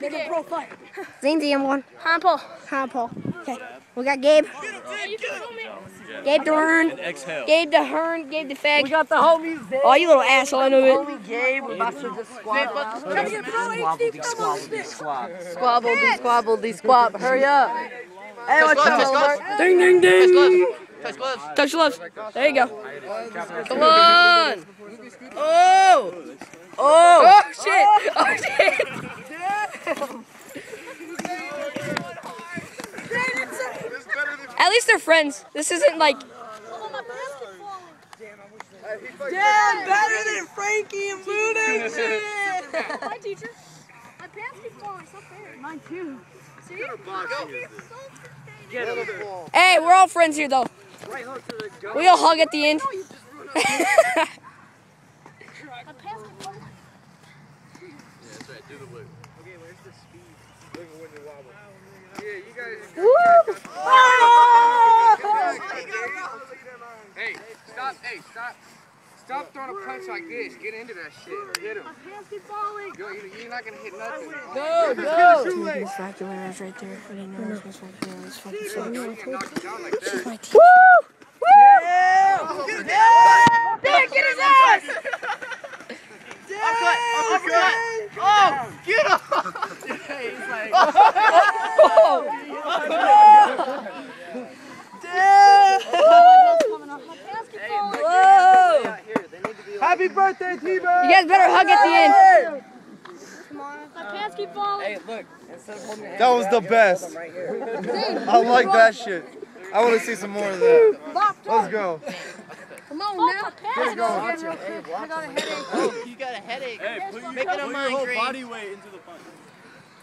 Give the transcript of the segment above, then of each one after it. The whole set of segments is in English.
Make a pro fight. Zain's the M1. Han Paul. Huh, Paul. Okay. We got Gabe. Gabe DeHern. Exhale. Gabe DeHern. Gabe DeFag. We got the homies there. Oh, you little asshole. I know it. Homie Gabe, we're about to just squabble. Squabble, de squabble, squab. Hurry up. Hey, what's Touch up. Ding, ding, ding. Touch gloves. Touch gloves. There you go. Come on. Oh. Oh. Oh, shit. Oh, shit. At least they're friends. This isn't like. Damn, better than Frankie and Luda. My teacher. My pants keep falling. So fair. Mine too. See? Hey, we're all friends here, though. We all hug at the end. My pants keep falling. Hey, stop, hey, stop. Stop throwing a punch like this. Get into that shit. Hit him. My pants keep falling. Yo, you- You're not gonna hit nothing. No, Regulars right there. I didn't know fucking. Knock you down like that. My. Dick, get his ass! Oh, get up! My pants keep. Whoa. Happy birthday, T-Bird! You guys better hug at the end. My pants keep falling. Hey, look. Instead of holding your hand, That was the grab best. hold them right. I like that shit. I want to see some more of that. Let's go. Come on now. My pants. I got a headache. Oh, you got a headache. Hey, put your, Make it a migraine. body weight into the punch.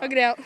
Hug it out.